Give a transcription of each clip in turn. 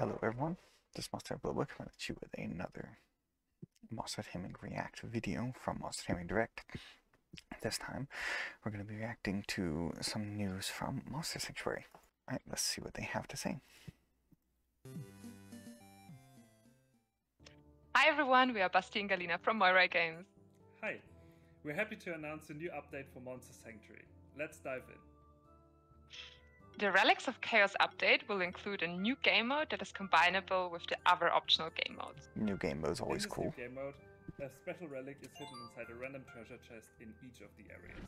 Hello everyone, this is Monster Bloba coming at you with another Monster Taming React video from Monster Taming Direct. This time, we're going to be reacting to some news from Monster Sanctuary. Alright, let's see what they have to say. Hi everyone, we are Basti and Galina from Moi Rai Games. Hi, we're happy to announce a new update for Monster Sanctuary. Let's dive in. The Relics of Chaos update will include a new game mode that is combinable with the other optional game modes. New game mode is always cool. New game mode, a special relic is hidden inside a random treasure chest in each of the areas.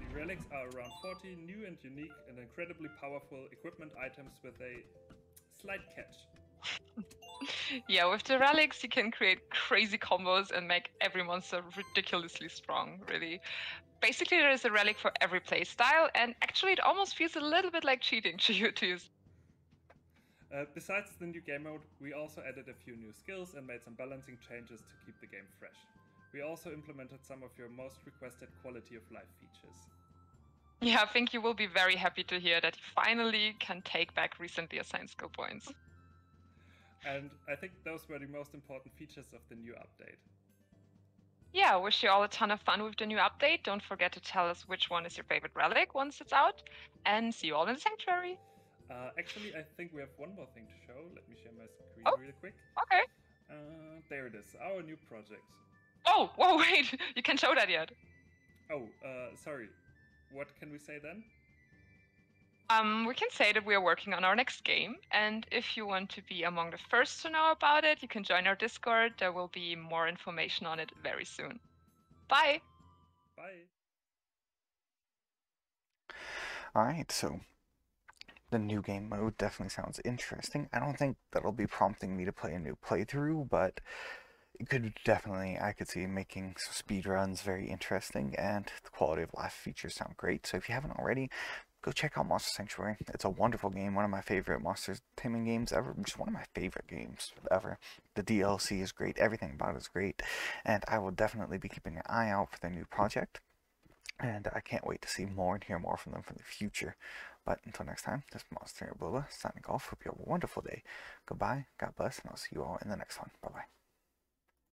The relics are around 40 new and unique and incredibly powerful equipment items with a slight catch. Yeah, with the relics, you can create crazy combos and make every monster ridiculously strong, really. Basically, there is a relic for every playstyle, and actually, it almost feels a little bit like cheating to you to use. Uh, besides the new game mode, we also added a few new skills and made some balancing changes to keep the game fresh. We also implemented some of your most requested quality of life features. Yeah, I think you will be very happy to hear that you finally can take back recently assigned skill points. And I think those were the most important features of the new update. Yeah, wish you all a ton of fun with the new update. Don't forget to tell us which one is your favorite relic once it's out. And see you all in the sanctuary. Uh, actually, I think we have one more thing to show. Let me share my screen Oh. really quick. Okay. Uh, there it is, our new project. Oh, whoa, wait. You can't show that yet. Oh, uh, sorry. What can we say then? Um, we can say that we are working on our next game, and if you want to be among the first to know about it, you can join our Discord. There will be more information on it very soon. Bye! Bye. Alright, so the new game mode definitely sounds interesting. I don't think that'll be prompting me to play a new playthrough, but it could definitely, I could see making some speed runs very interesting, and the quality of life features sound great. So if you haven't already, go check out Monster Sanctuary. It's a wonderful game, one of my favorite Monster Taming games ever, just one of my favorite games ever. The DLC is great, everything about it is great, and I will definitely be keeping an eye out for their new project. And I can't wait to see more and hear more from them for the future. But until next time, this is Monster Bloba signing off. Hope you have a wonderful day. Goodbye, God bless, and I'll see you all in the next one. Bye bye.